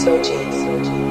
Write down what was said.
So Soji.